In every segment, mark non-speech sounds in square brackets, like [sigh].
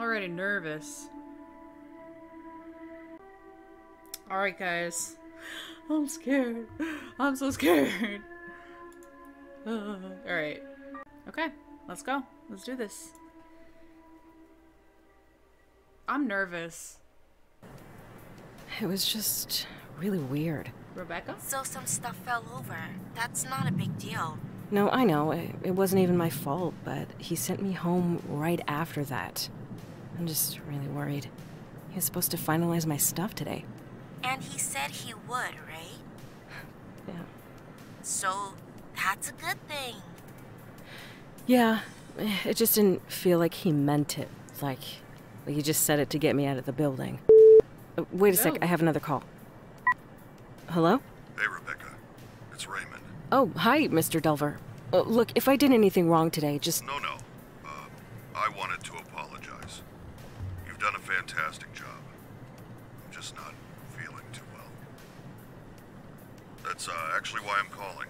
I'm already nervous. Alright, guys. I'm scared. I'm so scared. Uh, Alright. Okay, let's go. Let's do this. I'm nervous. It was just really weird. Rebecca? So some stuff fell over. That's not a big deal. No, I know, it, it wasn't even my fault, but he sent me home right after that. I'm just really worried. He was supposed to finalize my stuff today. And he said he would, right? [sighs] Yeah. So that's a good thing. Yeah, it just didn't feel like he meant it. Like, like he just said it to get me out of the building. Uh, wait a sec, Oh. I have another call. Hello? Hey, Rebecca. It's Raymond. Oh, hi, Mr. Delver. Uh, look, if I did anything wrong today, just. No, no. Uh, I wanted fantastic job. I'm just not feeling too well. That's uh, actually why I'm calling.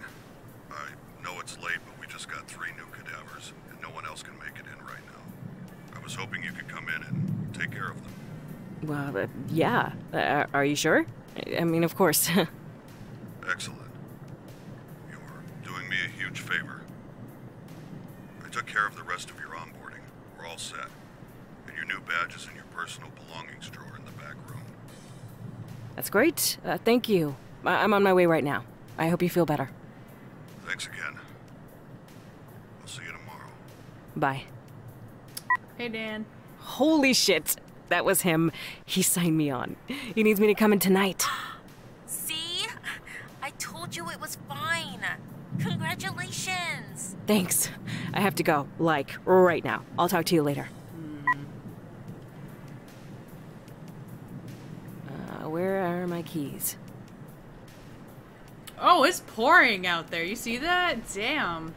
I know it's late, but we just got three new cadavers, and no one else can make it in right now. I was hoping you could come in and take care of them. Well, uh, yeah. Uh, are you sure? I- I mean, of course. [laughs] Excellent. You're doing me a huge favor. I took care of the rest of your onboarding. We're all set. And your new badge is in your personal belongings drawer in the back room. That's great. Uh, thank you. I- I'm on my way right now. I hope you feel better. Thanks again. I'll see you tomorrow. Bye. Hey, Dan. Holy shit! That was him. He signed me on. He needs me to come in tonight. [gasps] See? I told you it was fine. Congratulations. Thanks. I have to go. Like, right now. I'll talk to you later. Where are my keys? Oh, it's pouring out there. You see that? Damn.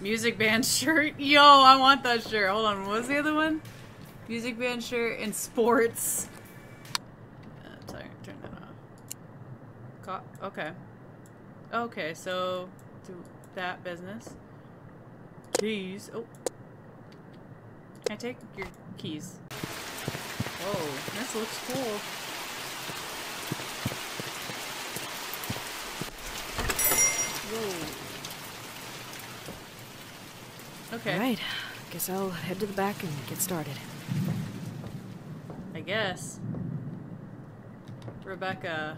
Music band [laughs] shirt. Yo, I want that shirt. Hold on. What was the other one? Music band shirt and sports. Uh, sorry, turn that off. Okay. Okay, so do that business. Keys. Oh. Can I take your keys? Whoa, this looks cool. Whoa. Okay, All right. Guess I'll head to the back and get started. I guess. Rebecca.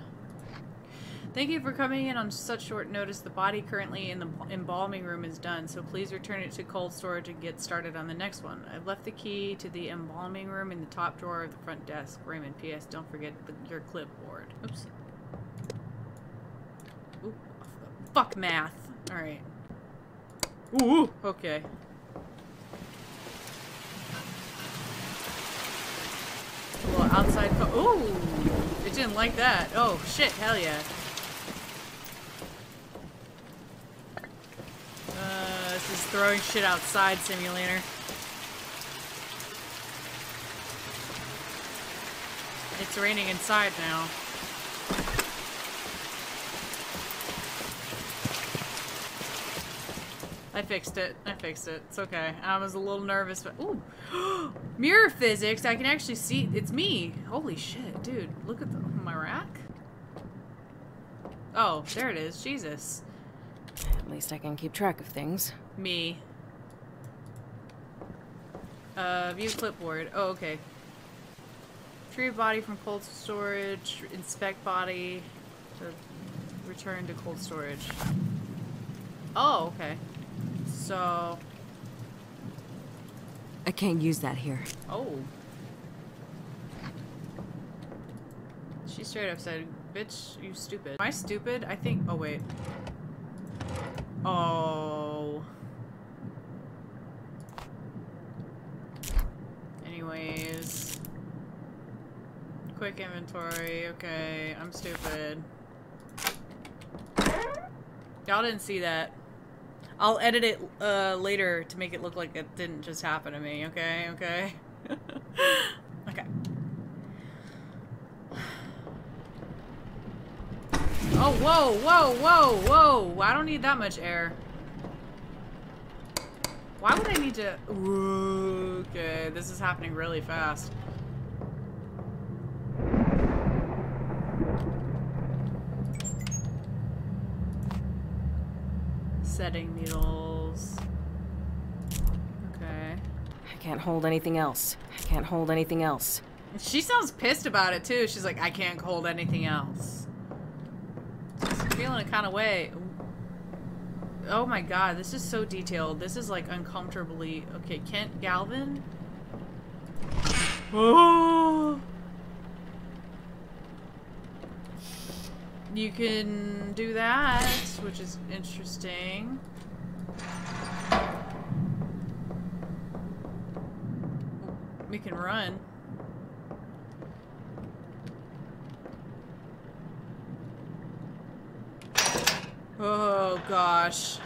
Thank you for coming in on such short notice. The body currently in the embalming room is done, so please return it to cold storage and get started on the next one. I've left the key to the embalming room in the top drawer of the front desk. Raymond, P.S. Don't forget the, your clipboard. Oops. Ooh, fuck math. Alright. Ooh, okay. A little outside Ooh! It didn't like that. Oh, shit, hell yeah. Uh, this is throwing shit outside simulator. It's raining inside now. I fixed it. I fixed it. It's okay. I was a little nervous, but ooh, [gasps] mirror physics. I can actually see. It's me. Holy shit, dude! Look at the, my rack. Oh, there it is. Jesus, At least I can keep track of things. Me. Uh, view clipboard. Oh, okay. Retrieve body from cold storage. Inspect body. To return to cold storage. Oh, okay. So, I can't use that here. oh. She straight up said, "Bitch, you stupid." Am I stupid? I think. Oh wait. Oh. Quick inventory. Okay, I'm stupid. Y'all didn't see that. I'll edit it uh, later to make it look like it didn't just happen to me, okay? Okay? [laughs] okay. Oh, whoa, whoa, whoa, whoa! I don't need that much air. Why would I need to... Ooh, okay, this is happening really fast. Setting needles. Okay. I can't hold anything else. I can't hold anything else. She sounds pissed about it too. She's like, I can't hold anything else. Just feeling a kind of way. Oh my god, this is so detailed. This is like uncomfortably. Okay, Kent Galvin? Oh! You can do that, which is interesting. We can run. Oh gosh.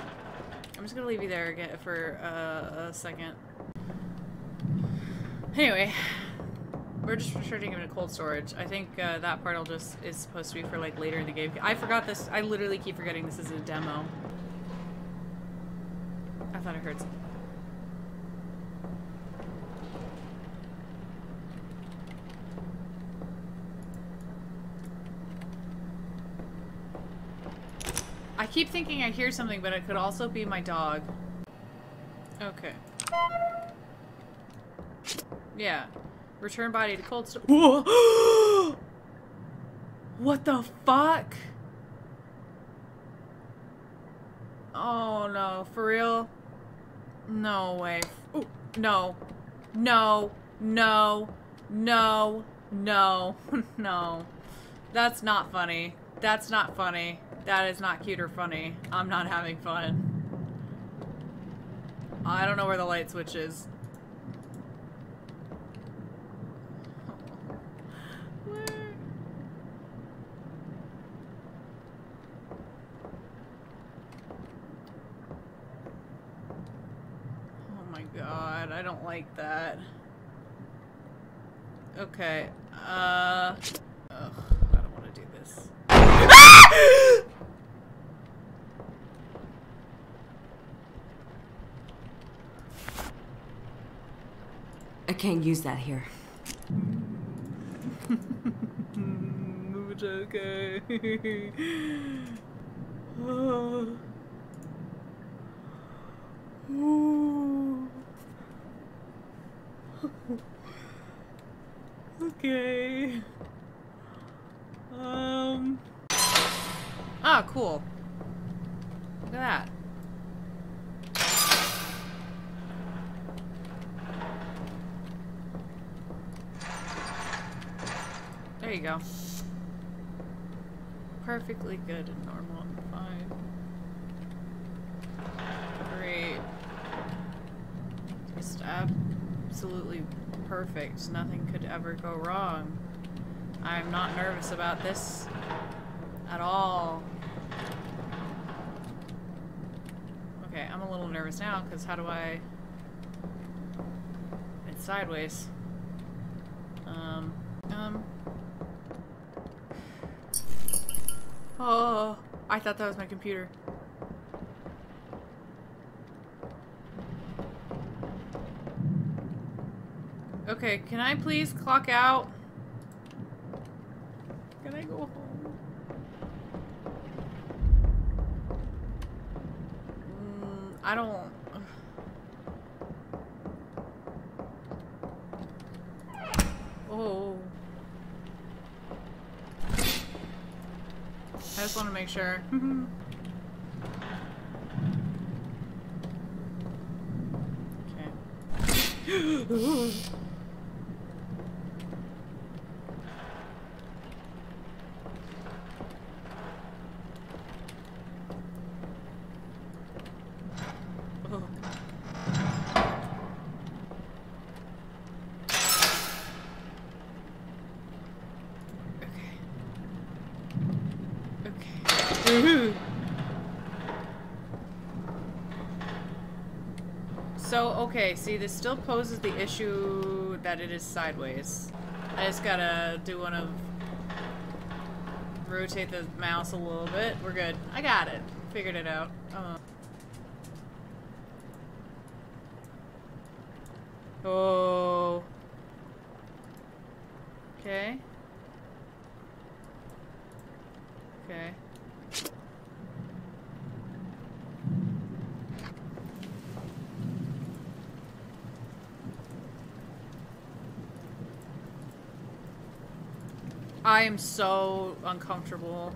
I'm just gonna leave you there again for uh, a second. Anyway, we're just returning him to cold storage. I think uh, that part will just is supposed to be for like later in the game. I forgot this. I literally keep forgetting this is a demo. I thought I heard something. I keep thinking I hear something, but it could also be my dog. Okay. Yeah. Return body to cold. Whoa! [gasps] what the fuck? Oh no, for real? No way. Ooh, no. No. No. No. No. [laughs] no. That's not funny. That's not funny. That is not cute or funny. I'm not having fun. I don't know where the light switch is. Where? Oh my god, I don't like that. Okay, uh... Ugh, I don't want to do this. I can't use that here. [laughs] It's okay. [laughs] Oh. Ooh. Okay. Um. Ah, cool. Look at that. There you go. Perfectly good and normal and fine. Great. Just absolutely perfect. Nothing could ever go wrong. I'm not nervous about this at all. Okay, I'm a little nervous now because how do I... It's sideways. Um, um... Oh, I thought that was my computer. Okay, can I please clock out? Can I go home? Mm, I don't... Oh. I just want to make sure. [laughs] okay. Oh. Okay. Okay. So, okay, see, this still poses the issue that it is sideways. I just gotta do one of... Rotate the mouse a little bit. We're good. I got it. Figured it out. Uh, Oh. Okay. Okay. I am so uncomfortable.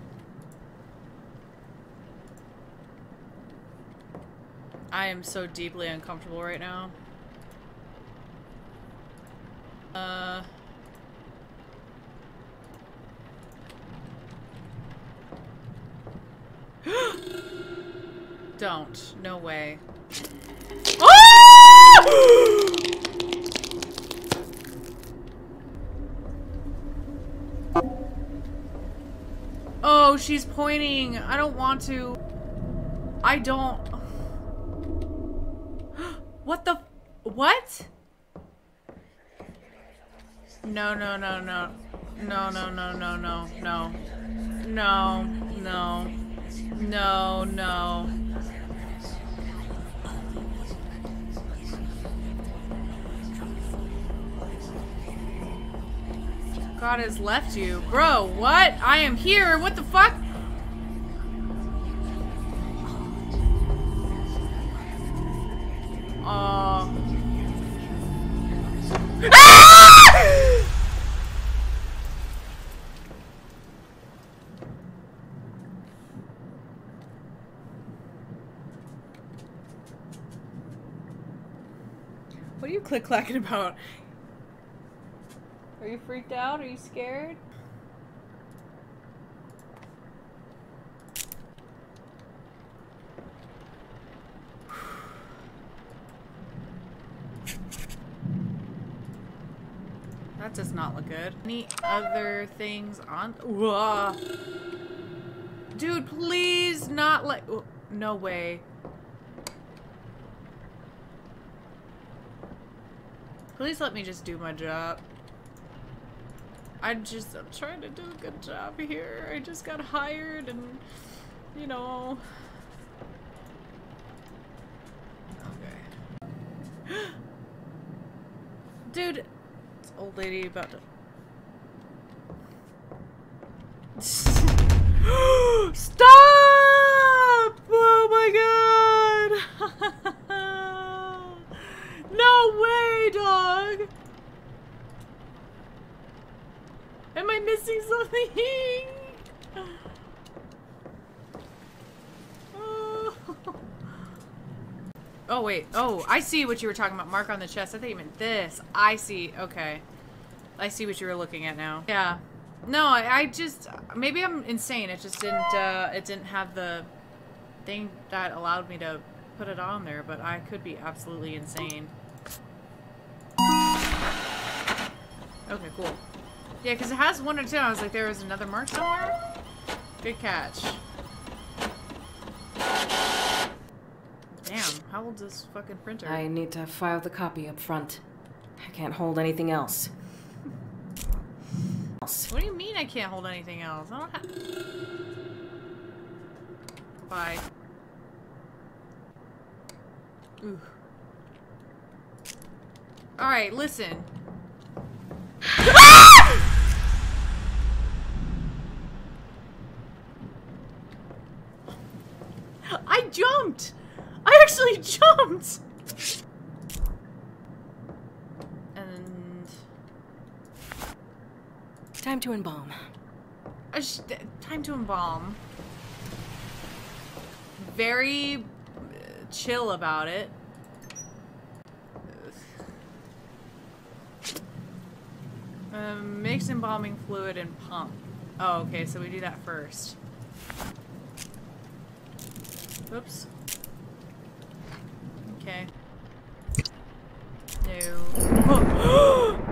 I am so deeply uncomfortable right now. Uh... [gasps] Don't. No way. Ah! Oh, she's pointing. I don't want to. I don't. [gasps] What the? What? No, no, no, no. No, no, no, no, no, no. No, no. No, no. God has left you. Bro, what? I am here. What the fuck? Uh... [laughs] What are you click-clacking about? Are you freaked out? Are you scared? That does not look good. Any other things on? Whoa. Dude, please not like. No way. Please let me just do my job. I just, I'm trying to do a good job here. I just got hired and, you know. Okay. [gasps] Dude, old lady about to. [gasps] Stop! Oh my god! [laughs] no way, dog! Am I missing something? [laughs] oh. wait. Oh, I see what you were talking about. Mark on the chest. I thought you meant this. I see. Okay. I see what you were looking at now. Yeah. No, I, I just... Maybe I'm insane. It just didn't, uh, it didn't have the thing that allowed me to put it on there, but I could be absolutely insane. Okay, cool. Yeah, because it has one or two. I was like, there was another mark somewhere? Good catch. Damn, how old is this fucking printer? I need to file the copy up front. I can't hold anything else. What do you mean I can't hold anything else? I don't have... Bye. Ooh. Alright, listen. [laughs] Ah! I jumped! I actually jumped! And... Time to embalm. time to embalm. Very uh, chill about it. Um, mix embalming fluid and pump. Oh, okay, so we do that first. Oops. Okay. No. [gasps]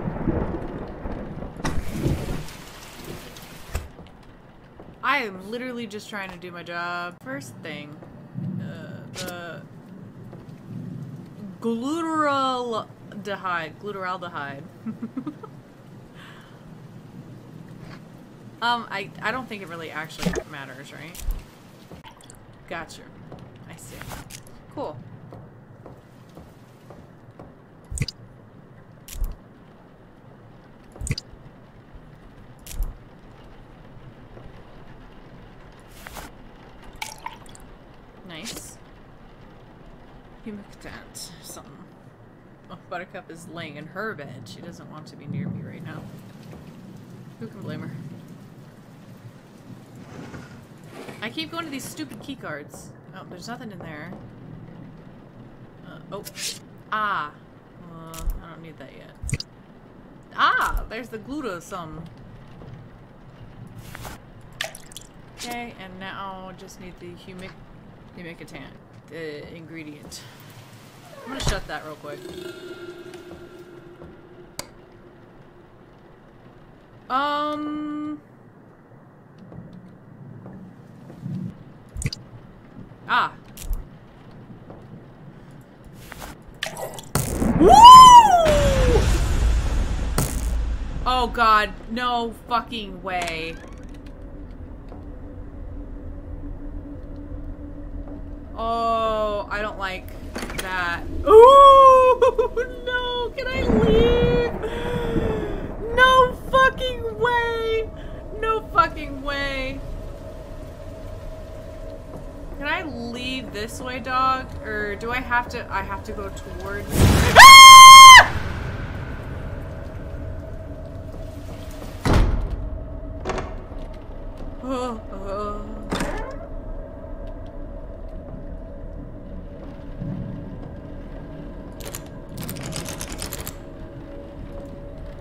I am literally just trying to do my job. First thing. Uh, the... Glutaraldehyde. Glutaraldehyde. [laughs] um, I, I don't think it really actually matters, right? Gotcha see. Cool. Nice. You at something. Oh, Buttercup is laying in her bed. She doesn't want to be near me right now. Who can blame her? I keep going to these stupid keycards. Oh, there's nothing in there. Uh, oh. Ah. Uh, I don't need that yet. Ah! There's the glutathione. Okay, and now just need the humic humectant, the ingredient. I'm gonna shut that real quick. Um. Ah. Woo! Oh god, no fucking way. Oh, I don't like that. Ooh, [laughs] no, can I leave? No fucking way. No fucking way. Can I leave this way, dog? Or do I have to, I have to go towards? [laughs] Ah! Oh, oh.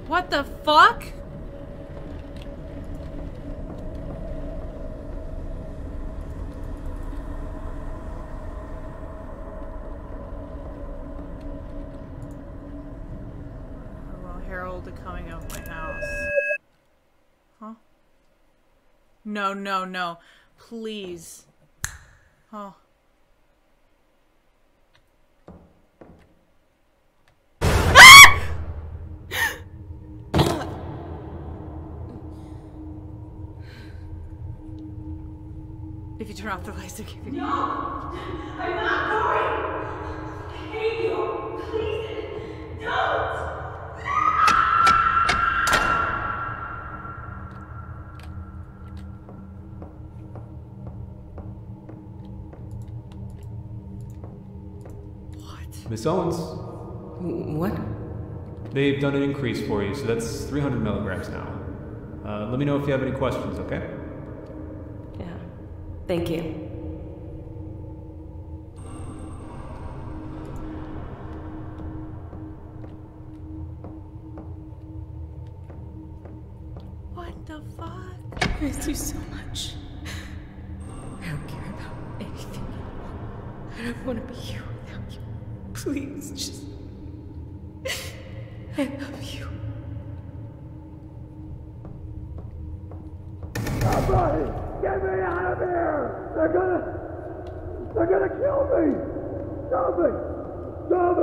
What the fuck? Well, Harold coming up my house. Huh? No, no, no. Please. Oh. Ah! If you turn off the lights, I'll give you. No! I'm not going! I hate you! Please! Don't! Miss Owens, What? they've done an increase for you, so that's 300 milligrams now. Uh, let me know if you have any questions, okay? Yeah. Thank you. Please, just. [laughs] I love you. Somebody! Get me out of here! They're gonna... They're gonna kill me! Stop it! Stop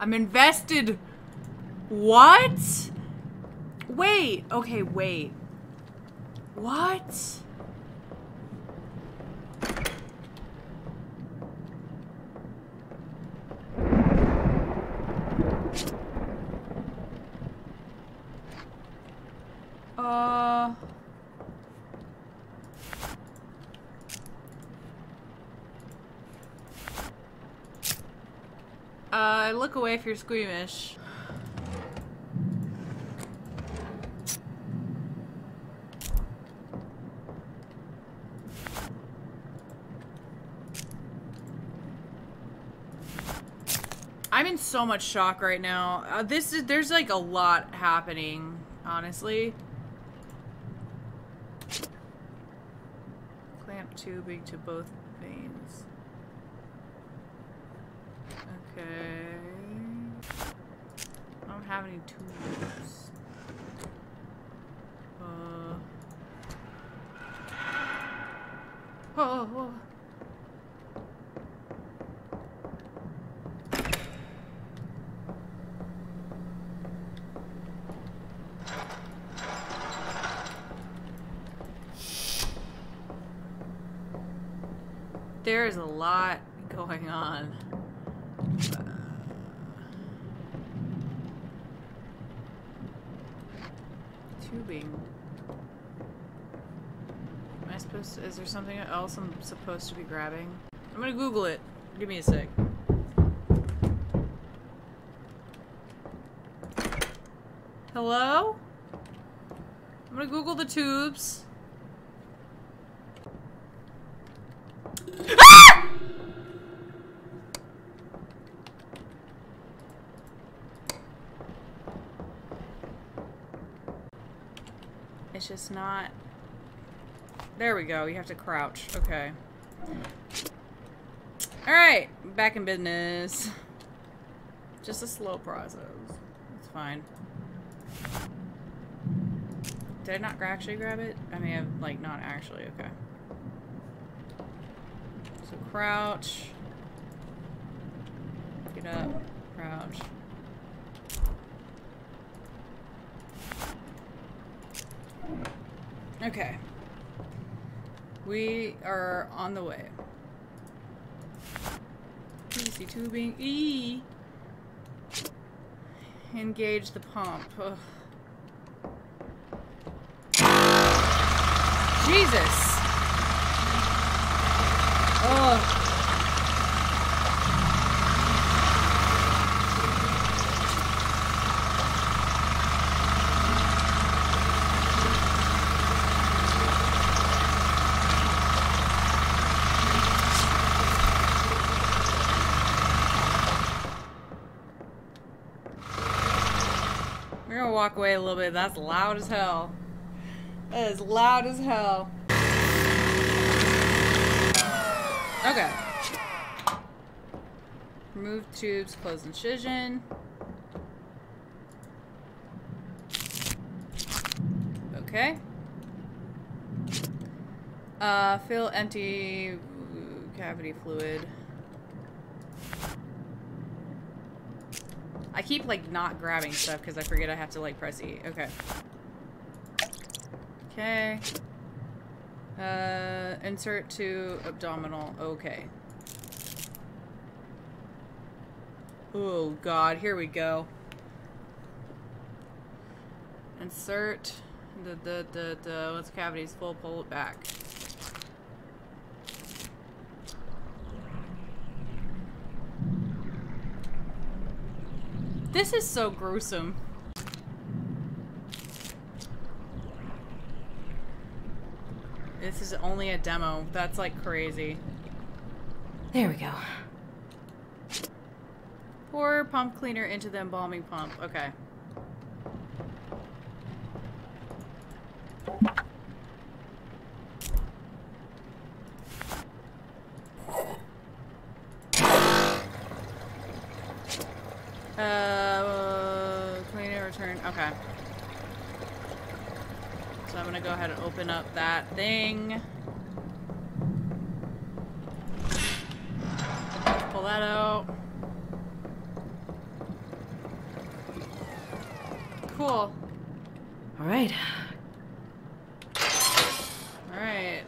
I'm invested. What? Wait. Okay, wait. What? Uh. Uh, look away if you're squeamish. I'm in so much shock right now. Uh, this is there's like a lot happening, honestly. Clamp tubing to both veins. Okay have any tools. Uh. Oh, oh, oh. There is a lot going on. Else I'm supposed to be grabbing? I'm gonna Google it. Give me a sec. Hello? I'm gonna Google the tubes. Ah! It's just not... There we go. You have to crouch. Okay. Alright. Back in business. Just a slow process. It's fine. Did I not actually grab it? I may have, like, not actually. Okay. So crouch. Get up. Crouch. Okay. We are on the way. PVC tubing. E. Engage the pump. Ugh. Jesus. Oh. We're gonna walk away a little bit. That's loud as hell. That is loud as hell. Okay. Remove tubes, close incision. Okay. Uh, fill empty cavity fluid. I keep like not grabbing stuff because I forget I have to like press E. Okay. Okay. Uh, insert to abdominal. Okay. Oh god, here we go. Insert the the the the once cavity's full, pull it back. This is so gruesome. This is only a demo. That's like crazy. There we go. Pour pump cleaner into the embalming pump. Okay. Uh, cleaner return. Okay. So I'm gonna go ahead up that thing. Pull that out. Cool. All right. Alright.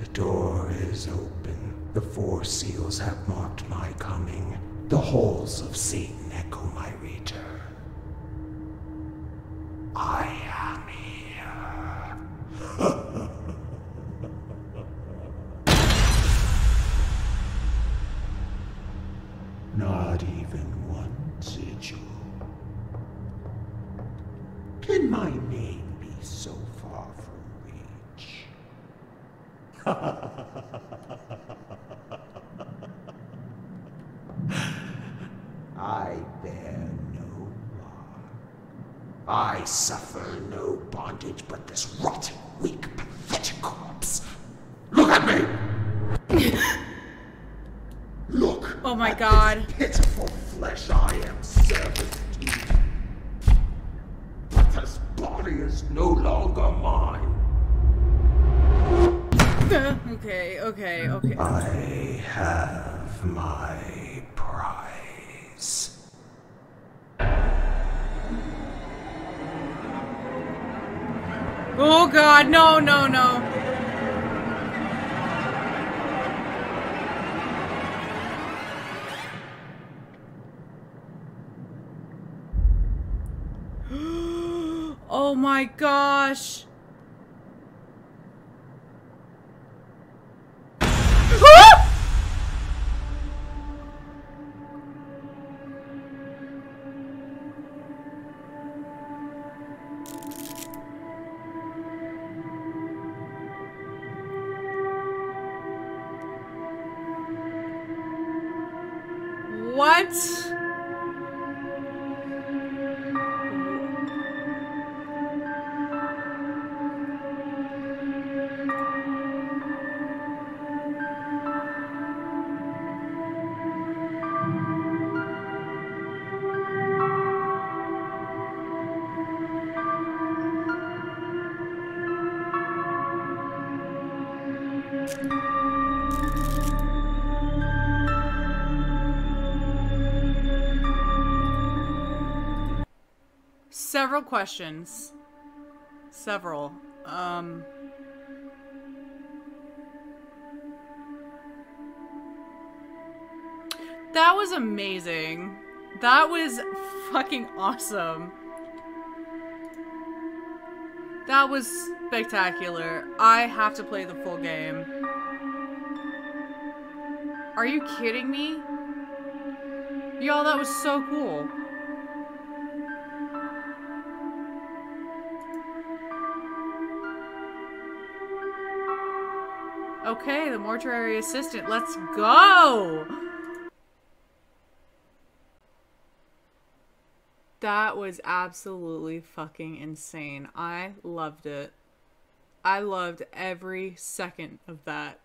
The door is open. The four seals have marked my coming. The halls of Satan echo my return. I okay, okay, okay. I have my prize. Oh god, no, no, no. [gasps] oh my gosh. Several questions. Several. Um. That was amazing. That was fucking awesome. That was spectacular. I have to play the full game. Are you kidding me? Y'all, that was so cool. Okay, the mortuary assistant. Let's go! That was absolutely fucking insane. I loved it. I loved every second of that.